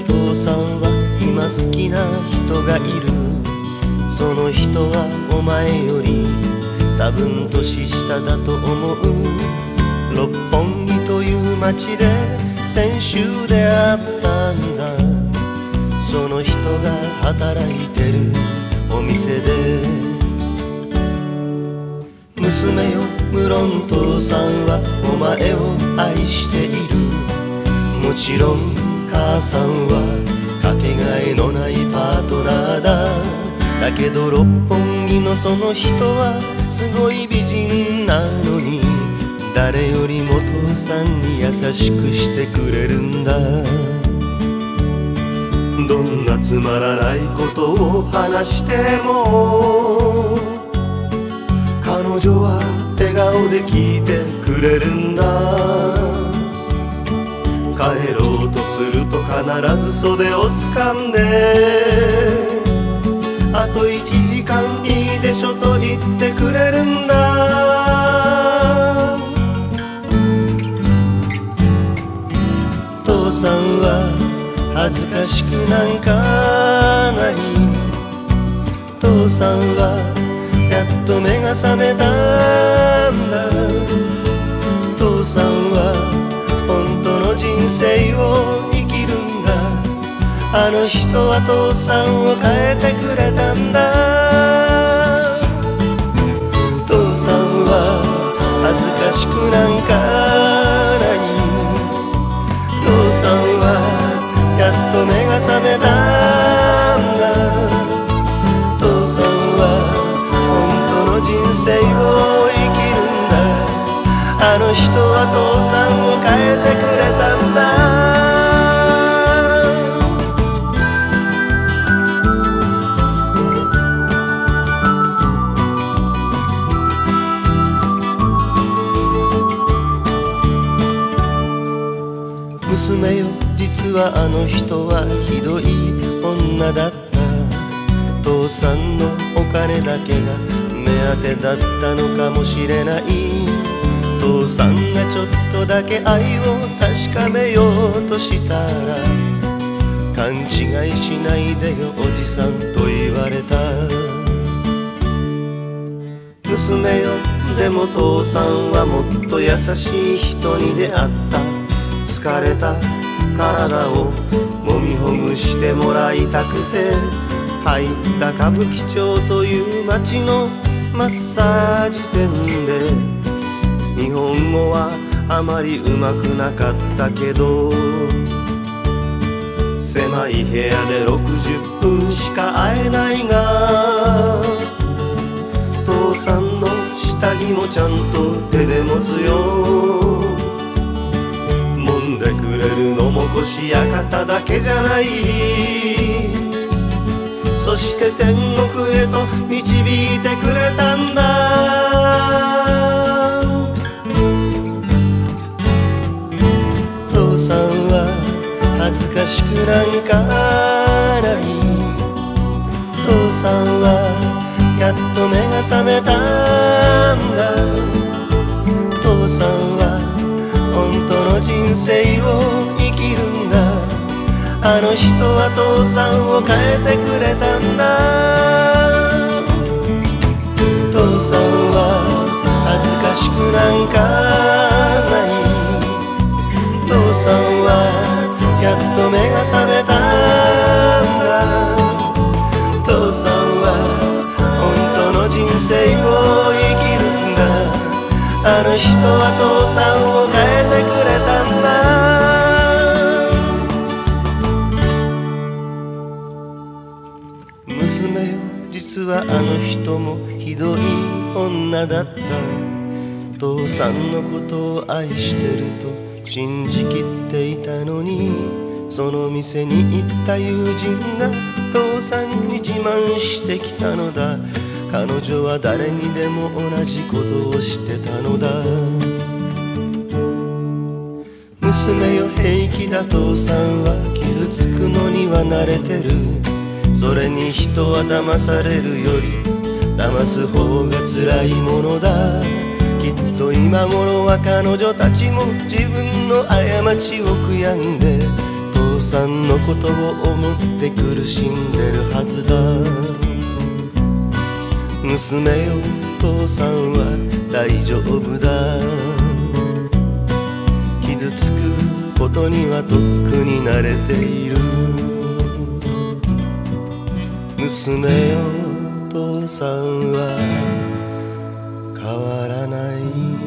父さんは今好きな人がいる。その人はお前より多分年下だと思う。六本木という街で先週出会ったんだ。その人が働いてるお店で。娘よ無論父さんはお前を愛している。もちろん母さんはかけがえのないパートナーだ。だけど六本木のその人はすごい美人なのに誰よりも父さんに優しくしてくれるんだ。どんなつまらないことを話しても彼女は笑顔で聞いてくれるんだ。帰ろう必ず袖を掴んであと1時間いいでしょと言ってくれるんだ。父さんは恥ずかしくなんかない。父さんはやっと目が覚めたんだ。父さんは本当の人生を生きるあの人は父さんを変えてくれたんだ。父さんは恥ずかしくなんかない。父さんはやっと目が覚めたんだ。父さんは本当の人生を生きるんだ。あの人は父さんを変えてくれたんだ。娘よ。実はあの人はひどい女だった。父さんのお金だけが目当てだったのかもしれない。父さんがちょっとだけ愛を確かめようとしたら勘違いしないでよおじさんと言われた。娘よ。でも父さんはもっと優しい人に出会った。疲れた体をもみほぐしてもらいたくて入った歌舞伎町という街のマッサージ店で日本語はあまりうまくなかったけど狭い部屋で60分しか会えないが父さんの下着もちゃんと手で持つよ。でくれるのも腰や肩だけじゃない。そして天国へと導いてくれたんだ。父さんは恥ずかしくなんかない。父さんはやっと目が覚めたんだ。人生を生きるんだ。あの人は父さんを変えてくれたんだ。父さんは恥ずかしくなんかない。父さんはやっと目が覚めたんだ。父さんは本当の人生を生きるんだ。あの人は父さんを変えてくれたんだ。実はあの人もひどい女だった父さんのことを愛してると。信じきっていたのにその店に行った友人が父さんに自慢してきたのだ。彼女は誰にでも同じことをしてたのだ。娘よ平気だ父さんは。傷つくのには慣れてる。それに人は騙されるより騙す方が辛いものだ。きっと今頃は彼女たちも自分の過ちを悔やんで父さんのことを思って苦しんでるはずだ。娘よ父さんは大丈夫だ。傷つくことにはとっくに慣れている。娘よ父さんは変わらない。